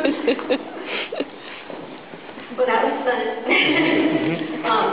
but that was fun. Mm-hmm. um,